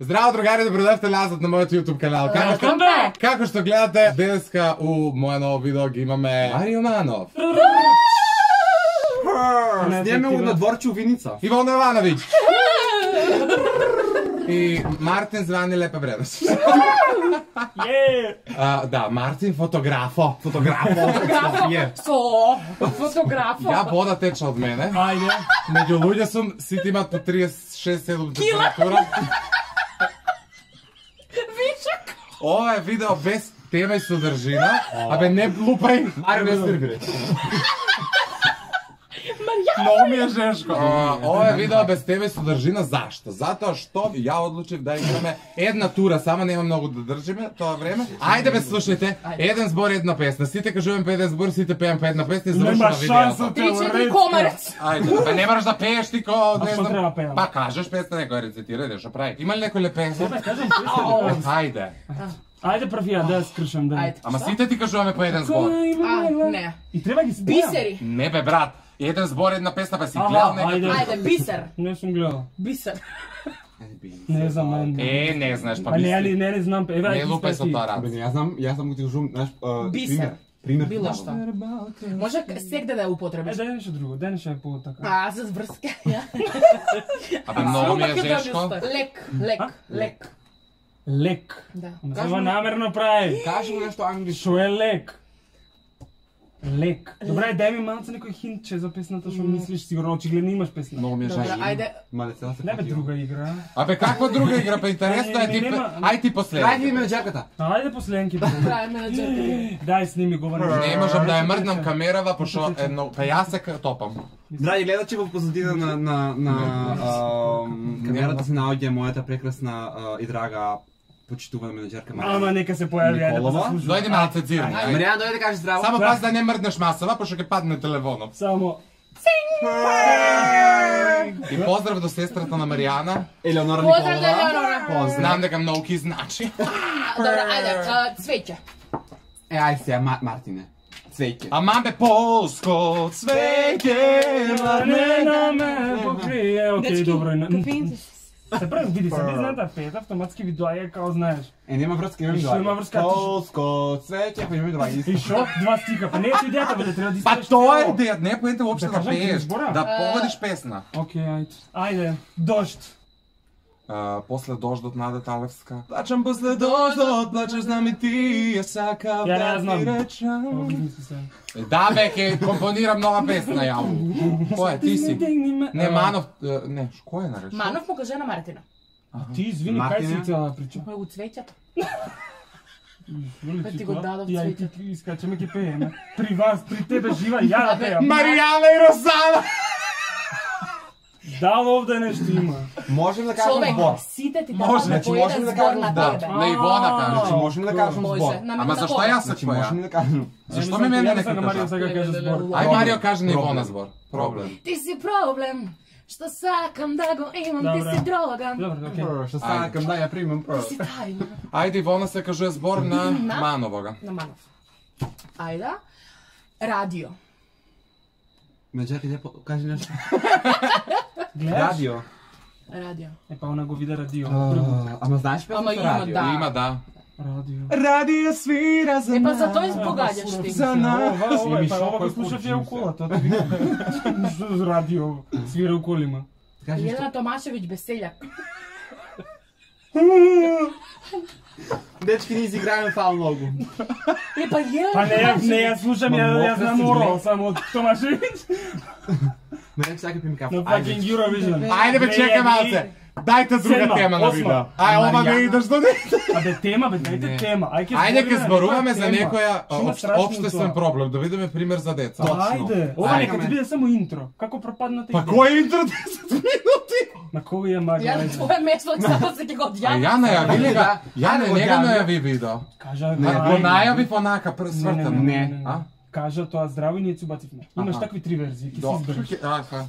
Здраво, другари, добродојавте назад на мојот YouTube канал. Како што, како што гледате, денеска у моје ново видео ги имаме Марио Манов, Снимаме го на дворче у Виница. Ивон Ивановиќ и Мартин звани лепа вредност. Е! А, да, Мартин фотографо. Фотографо. Со фотографо. Ја вода тече од мене. Ајде. Меѓу луѓе сум, сите имаат по 36-7 температура. Ова е видео без тема и содржина. Абе, не лупај. Не стрбире. Многу ми е жешко. Ова е видео без тебе содржина. Зашто? Затоа што ја одлучив да играме една тура, само нема многу да држиме тоа време. Ајде бе слушајте, еден збор една песна. Сите кажуваме по еден збор, сите пеем по една песна и Нема завршува шанса видеото. те Три, четири уред. комарец. Ајде, бе не мораш да пееш ти ко, не што знам. треба пеам? Па кажеш песна, некој рецитира, нешто прави. Има ли некој ле песна? Бе, кажам, Е, Ајде. Ајде прв ја да ја скршам да. Ајде. Ама сите ти кажуваме по еден збор. А, не. И треба ги спеам. Бисери. Не бе брат, еден збор една песна па си гледал некој. ајде. Ајде, бисер. Не сум гледал. Бисер. Не знам, ајде. Е, не знаеш, па А не, али не, не знам. Еве, Не лупај со тоа рад. не, јас знам, јас знам го ти кажувам, знаеш, пример. Пример. Било што. Може сегде да ја Е, употребиш. дај нешто друго, дај нешто по така. А, за врска. ја. Абе, многу ми е жешко. Лек, лек, лек. Лек. Да. Ова намерно прави. Кажи нешто англишко. Шо е лек? Лек. Добре, дај ми малце некој хинтче за песната што мислиш, сигурно очигледно имаш песна. Многу ми е Добре, жешко. ајде. Мале, цела се Не бе друга игра. Абе, каква друга игра? Па интересно е ти... Ај ти Крај последно. ми менеджерката. Ајде последнките. Крај менеджер. Дај сними го вака. Не можам да ја мрднам камерава, пошто едно... Па јас се топам. Драги гледачи, во позадина на, на, на ам, камерата се наоѓа мојата прекрасна а, и драга почитувана менеджерка Марија. Ама нека се појави, ајде да Николова? се слушаме. Дојди малце цирни. ајде. Маријана дојде да каже здраво. Само пас да не мрднеш масава, пошто ќе падне телефонот. Само И поздрав до сестрата на Маријана. Елеонора Поздрав Николова. Елеонора. Поздрав. Знам дека многу ки значи. Добре, ајде. а, Цвеќе. Е, ајде сега, Ма- Мартине. Цвеќе. Ама бе полско цвеќе не на ме покрие. Океј, Дечки, добро. и на- кафените. Се прв види, се не знаат да пеат, автоматски ви доаѓа као знаеш. Е, нема врска, имам И два. има врска? Полско цвеќе, па имаме два И иста. шо? Два стика, па не е идејата бе, да треба да Па тоа е идејата, не е поента Да да кажам ти пееш, да погодиш песна. Океј, ајде. Ајде, дожд. А, после дождот Нада Талевска. Плачам после дождот, плачеш знам и ти, ја сакав Ја да ја знам. ти речам. Да бе, ќе компонирам нова песна ја. Кој е, ти си? Не, Манов, не, кој е наречен? Манов му кажа на Мартина. Ти извини, кај си цела прича? Кој у цвеќето? Па ти го дадов Ја и цвеќе. ти искачеме ќе пееме. При вас, при тебе жива, ја да пеам. Маријана и Розана! Да, овде нешто има. Можем да кажем Човек, збор. сите ти Може, значи по можем да збор кажем на да. тебе. На Ивона кажеш. Значи, можем да збор. Може, на Ама на зашто јас се Значи, твоја? можем да кажем. Зашто ми мене не кажа? Марија кажа? збор. Ај Марио каже на. Ивона збор. Проблем. Ти си проблем, што сакам да го имам, ти Добре. си дрога. Добре, окей. Прво, Што сакам да ја примам прво. Ти си тајна. Ајде Ивона се кажува збор на На? Мановога. На Манов. Ајда. Радио. Менеджерка, ја по- кажи нешто. Гледаш? Радио. Радио. Е, па она го виде радио. А, Ама знаеш песната Ама има, радио? да. Има да. Радио. Радио свира за Е, па за тој погадјаш ти. За нас. Ова, ова, па ова го курчи ја колата, тоа ти викам. Радио свира у колима. Кажи нешто. Елена Томашевиќ Беселјак. Дечки, ние изиграеме фал многу. Е, па Елена Па не, ја- не ја слушам, ја, знам глед. само од Томашевиќ. Мене ќе пием кафе. На Ајде. fucking Eurovision. Ајде бе, Не, ја малце. Дајте друга тема на видео. Ај, ова не идеш до не. Абе тема, бе, дајте Не. тема. Ајде Ајде ќе зборуваме за некоја општествен тоа? проблем, да видиме пример за деца. Ајде, ова нека ти биде само интро. Како пропадната Па кој е интро 10 минути? На кого ја мага? Ја твое место само се ќе го А одјавам. ја најави ли го? Ја не јави. најави видео. Кажа, А го најави онака пр- Не, не, не, Кажа тоа здраво и ние ќе убацивме. Имаш такви три верзии, ќе си избереш. Аха.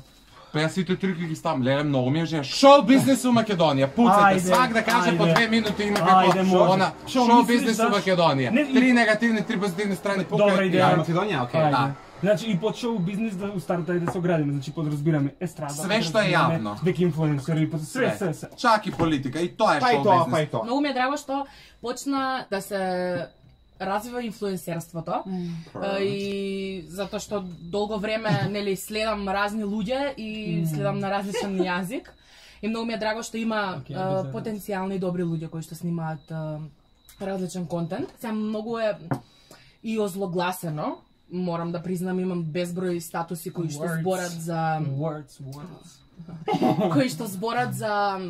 Па јас сите три ги ставам. Леле, многу ми е жест. Шоу бизнес у Македонија. Пуцате, Ајде, свак да каже по две минути има Ајде, како она Шо шоу бизнес у да? Македонија. Не, и- Три негативни, три позитивни страни. Пука. Добра идеја. Ја, Македонија, окей. Да. Значи и под шоу бизнис да устарта и да се оградиме, значи подразбираме естрада. Све што е јавно. Дека инфлуенсери, под све, све, све. Чак и политика, и тоа е Па и шоу тоа, бизнес. па и тоа. Многу ми е драго што почна да се развива инфлуенсерството е, и затоа што долго време нели следам разни луѓе и следам на различен јазик и многу ми е драго што има е, без потенцијални и добри луѓе кои што снимаат е, различен контент. Сега многу е и озлогласено, морам да признам, имам безброј статуси кои што Words. зборат за Words, words. кои што зборат за е,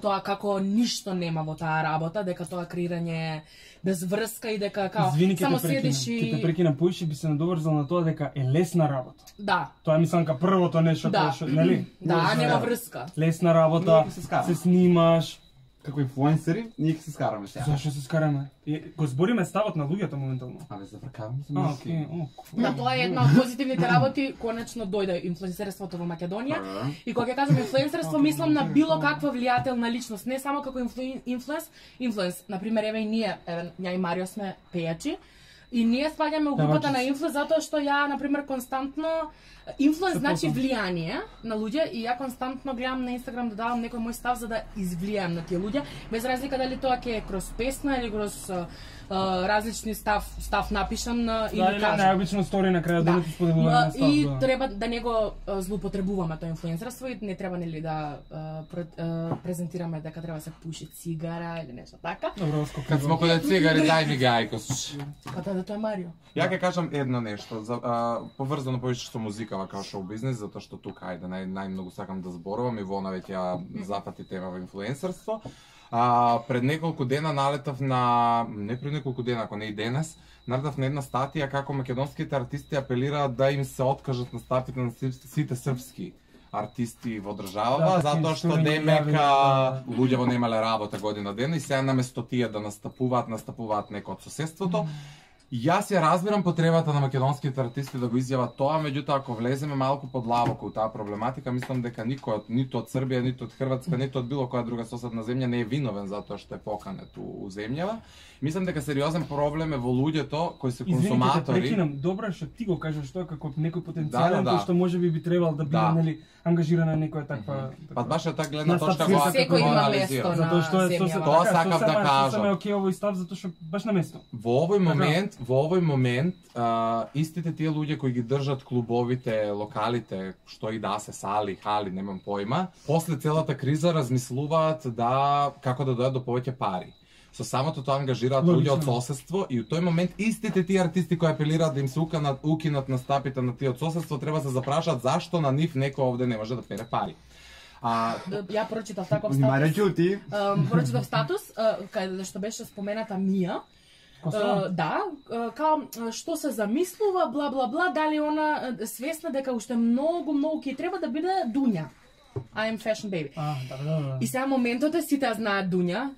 тоа како ништо нема во таа работа, дека тоа креирање е без врска и дека као Извини, само седиш и Ќе те прекинам поише би се надоврзал на тоа дека е лесна работа. да, Тоа е мислам ка првото нешто Да. кое што, нели? да, Лесна нема врска. Лесна работа, скараме. се снимаш. Како инфлуенсери, ние ќе се скараме сега. Зашо се скараме? И, го збориме ставот на луѓето моментално. Абе, завркавам се. А, окей, о, Да, тоа е една од позитивните работи, конечно дојде инфлуенсерството во Македонија. И кога ќе кажам инфлуенсерство, мислам на било каква влијателна личност, не само како инфлу... инфлуенс, инфлуенс. Например, еве и ние, еве, ја и Марио сме пејачи, И ние сваѓаме у групата на инфлуенс затоа што ја, например, константно инфлуенс значи влијание на луѓе и ја константно гледам на Инстаграм да давам некој мој став за да извлијам на тие луѓе, без разлика дали тоа ќе е кроз песна или кроз а, различни став став напишан а, Да, или кажам. најобично стори на крајот Да. денот споделување на став. и да. треба да не го злоупотребуваме тоа инфлуенсерство и не треба нели да презентираме дека треба да се пуши цигара или нешто така. Добро. Кад смо каде цигари, дај ми ги ајкос. Па да, да тоа е Марио. Ја ќе кажам едно нешто, за, а, поврзано повеќе со музикава како шоу бизнес, затоа што тука ајде нај, најмногу сакам да зборувам и вона веќе ја зафати тема во инфлуенсерство. А, пред неколку дена налетав на, не пред неколку дена, ако не и денес, налетав на една статија како македонските артисти апелираат да им се откажат на стапите на сите- српски артисти во државава, Да, затоа што стори демек јави, а, луѓе во немале работа година дена и сега наместо тие да настапуваат, настапуваат некој од соседството. Јас ја разбирам потребата на македонските артисти да го изјават тоа, меѓутоа ако влеземе малку подлабоко у таа проблематика, мислам дека никој од ниту од Србија, ниту од Хрватска, ниту од било која друга соседна земја не е виновен затоа што е поканет у, у земјава. Мислам дека сериозен проблем е во луѓето кои се консуматори. прекинам. Добро е што ти го кажеш тоа како некој Да, потенцијален да, да. кој што може би би требал да биде Да. нели ангажирана некоја таква. Па баш е таа гледна точка се- го Секој има место на Затоа што е сосема Тоа така, сакав да сосема- кажам. Сосема е окей овој став затоа што баш на место. Во овој момент, во овој момент, а, истите тие луѓе кои ги држат клубовите, локалите, што и да се сали, хали, немам појма, после целата криза размислуваат да како да дојдат до повеќе пари. Со самото тоа ангажираат луѓе од соседство и у тој момент истите тие артисти кои апелираат да им се уканат, укинат на стапите на тие од соседство треба да се запрашаат зашто на нив некој овде не може да пере пари. А, Да, Ја прочитав таков статус. ќути. Ам, Прочитав статус каде што беше спомената Мија. Uh, да, uh, као што се замислува, бла бла бла, дали она свесна дека уште многу многу ќе треба да биде Дуња. I am fashion baby. А, да, да, да. И сега моментот е сите знаат Дуња.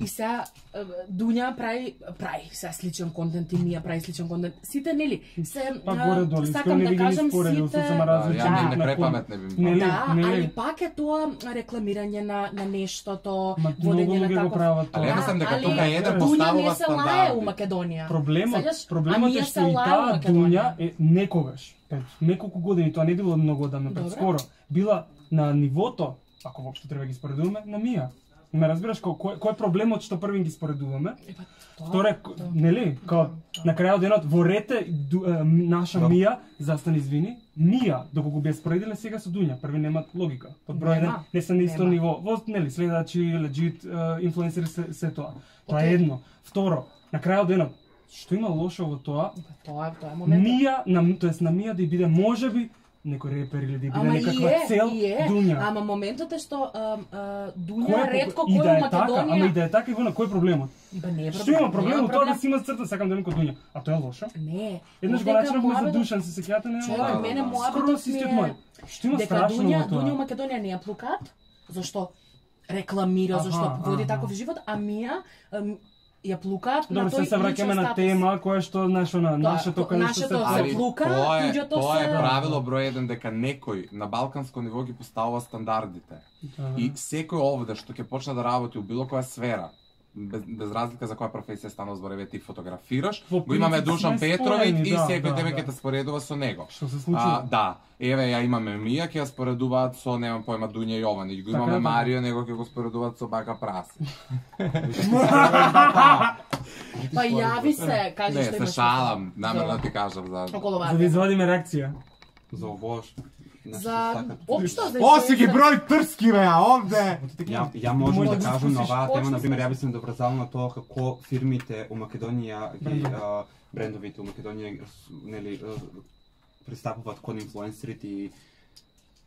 И сега а, Дуња прави прави сега сличен контент и Мија прави сличен контент. Сите нели се Па а, горе долу, сакам искрено да не ги кажам споредил сите различни. ја не, на не би Нели, Да, нели? али пак е тоа рекламирање на, на нештото, Ма водење на таков... прават тоа. Али ја мислам дека али тука еден Дуња поставува не се лае стандарди. у Македонија. Проблемот, проблемот е што се и таа. Дуња е некогаш, неколку години, тоа не било многу одамна, скоро, била на нивото, ако воопшто треба ги споредуваме, на Мија. Ме разбираш кој, кој, кој е проблемот што првин ги споредуваме? Епа, тоа- Второ, е, нели, као на крајот денот во рете ду, е, наша Да. Мија, застани извини, Мија, доколку би споредиле сега со Дуња, први немат логика. Под број еден, Нема. не се на исто Нема. ниво. Во нели следачи, легит, инфлуенсери се, се тоа. Тоа е едно. Второ, на крајот денот, што има лошо во тоа? Тоа е, тоа е моментот. Мија, на, тоест на Мија да и биде можеби некој репер или да биде некаква е, цел е. Дуња. Ама моментот е што а, а, Дуња Кој ретко и кој да е така, ама и Македонија... да е така и на кој е проблемот? Па не е Што има проблем нема во тоа да си има црта сакам да некој Дуња? А тоа е лошо? Не. Еднаш го Дека начинавме за моабетот- Душан, се сеќавате не? Човек, Да, да, мене да. Моабетот си ми е... Што има дека страшно Дуња, у Македонија не ја плукаат, зашто рекламира, зашто води таков живот, а Мија ја плукаат на Добро, тој се враќаме на тема која што нашо на Тоа, нашето каде што нашето се Али плука, тоа е, тоа е правило број еден дека некој на балканско ниво ги поставува стандардите. Да. И секој овде што ќе почне да работи у било која сфера, без, без разлика за која професија станува збор, еве ти фотографираш, Во го имаме Душан Петровиќ и да, секој да, тебе да. ќе те споредува со него. Што се А, случува? да, еве ја имаме Мија ќе ја споредуваат со немам појма Дуња Јованич, го Така имаме така. Марио, него ќе го споредуваат со Бака Праси. Па јави се, кажи Не, што се имаш. шалам, намерно ти кажам за Околу За да извадиме реакција. За овош. За општо за О, си ги број трски бе, а овде. Ја, ја можам Може да да кажам на оваа тема, почни например, се. ја би се на тоа како фирмите у Македонија ги брендовите у Македонија нели пристапуваат кон инфлуенсерите и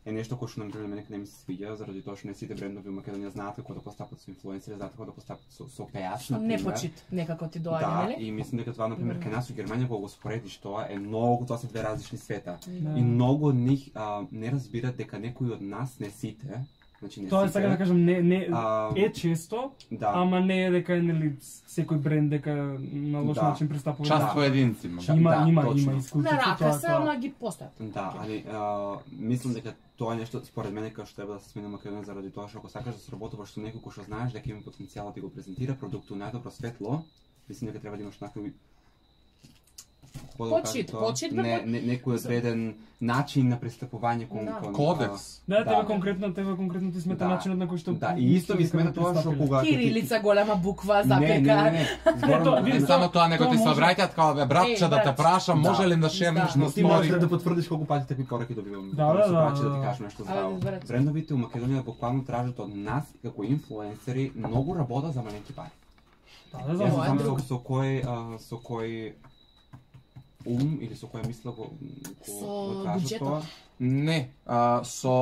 е нешто кој што на пример мене не ми се свиѓа заради тоа што не сите брендови у Македонија знаат како да постапат со инфлуенсери, знаат како да постапат со со пејач, Што не почит некако ти доаѓа, Да, нели? и мислам дека тоа, например, кај нас у Германија, кога го споредиш тоа, е многу, тоа се две различни света. Да. И многу од нив а, не разбират дека некои од нас, не сите, значи не Тоа е сите, сакам да кажам не не А, е често, да, ама не е дека е нели секој бренд дека на лош Да. начин пристапува. Част Да. поединци имам. Ша- Има да, има точно. има На исклучици рака се, ама ги постојат. Да, али а, мислам дека тоа е нешто според мене како што треба да се смени Македонија заради тоа што ако сакаш да сработуваш со некој кој што знаеш дека има потенцијал да ти го презентира продуктот најдобро светло, мислам дека треба да имаш некој како да Почит, тоа? почит, бе, не, не, некој одреден начин на пристапување кон, Да. кон Кодекс. Да, Да. тебе конкретно, тебе конкретно ти смета Да. начинот на кој што Да, и исто ми смета тоа што кога Кирилица, голема буква, Не, не, не, не. Зборам тоа, на- види, Не само тоа, него тоа ти се обраќаат као бе братче да те прашам, Да. може ли да Да. на Ти можеш стори? да потврдиш колку пати такви пораки добивам. Да, да, да, да да. ти кажам нешто здраво. Брендовите у Македонија буквално тражат од нас како инфлуенсери многу работа за маленки пари. Да, да, Јас да. не е знам со, кој со кој ум или со која мисла го го, Со го кажа тоа. Не, а, со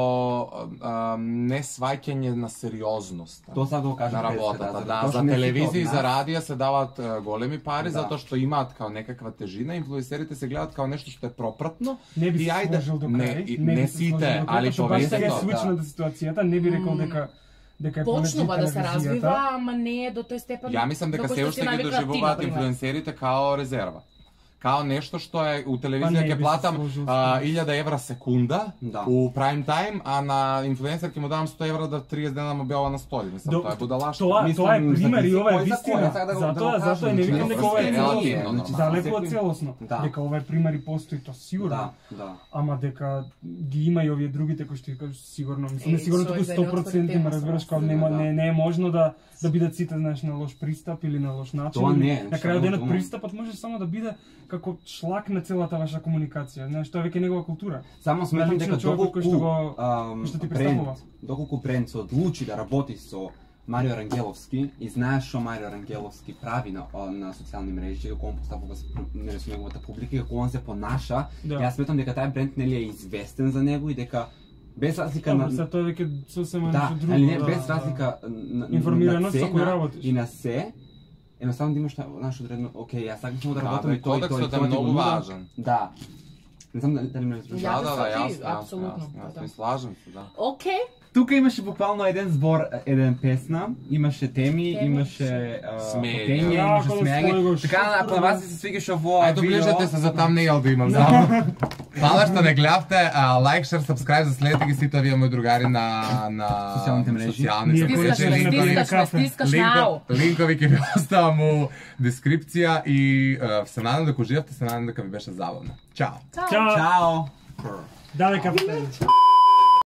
а, не сваќање на сериозност. Тоа сакам да го кажам на работата, да, тоа за не телевизија и за радија се даваат е, големи пари Да. затоа што имаат као некаква тежина, инфлуенсерите се гледаат као нешто што е пропратно. Не би И се ајде, до не, крај. и- би не се сите, али пошто баш сега е повезено, да. ситуацијата, не би рекол дека дека е Почнува полесно да се развива, ама не е до тој степен. Ја мислам дека се што уште ги доживуваат инфлуенсерите као резерва. Као нешто што е у Па телевизија не, ќе платам сложил со а, тоа. 1000 евра секунда Да. у прайм тајм, а на инфлуенсер ќе му давам 100 евра да 30 дена му објавува на стори. Мислам, До- тоа е будалашка. Тоа, Мислам, тоа е пример и ова е вистина. сакам да го- да Затоа, затоа не значи, викам дека тоа ова е е целосно. Значи, далеку од целосно. Да. Дека ова е пример и постои, тоа сигурно. Да, да. Ама дека ги има и овие другите кои што кажеш сигурно, мислам, Е, не сигурно туку отвори 100% тема, ме разбираш како нема не не е можно да да бидат сите знаеш на лош пристап или на лош начин. Тоа не е, На значи, крајот денот пристапот може само да биде како шлак на целата ваша комуникација. Знаеш, тоа е веќе негова култура. Само сметам Налично дека кој што доколку го- што ти бренд, пристапува. доколку бренд се одлучи да работи со Марио Рангеловски и знаеш што Марио Рангеловски прави на, на социјални мрежи, како он постапува со, неговата публика, како он се понаша, Да. јас сметам дека тај бренд нели е известен за него и дека без разлика на се тоа веќе сосема да, нешто друго. али не да, без да. разлика на, на Информираност на со кој цена работиш. И на се, едноставно да имаш на- наш одредно, окей, јас сакам само да Да, работам и тој и тој, и кодексот е многу важен. Да. Не знам дали, дали ме разбираш. Да, да, да, јасно, јасно, апсолутно, јасно, јасно, да. и слажем се, да. Океј, Тука имаше буквално еден збор, еден песна, имаше теми, Теми. имаше Да, имаше го Така на шуфер, на вас се свигаш ово Ајде, доближете се за тамнејл да имам само. Hvala što ne glavte, uh, like, share, subscribe, zasledite gi sita, vije moji drugari na, na socijalnim mreži. Socijalnim mreži. Linkovi, ki bi ostao mu deskripcija i uh, se nadam da kuživate, se nadam da bi beše zabavno. Ćao. Ćao. Ćao. Daleka.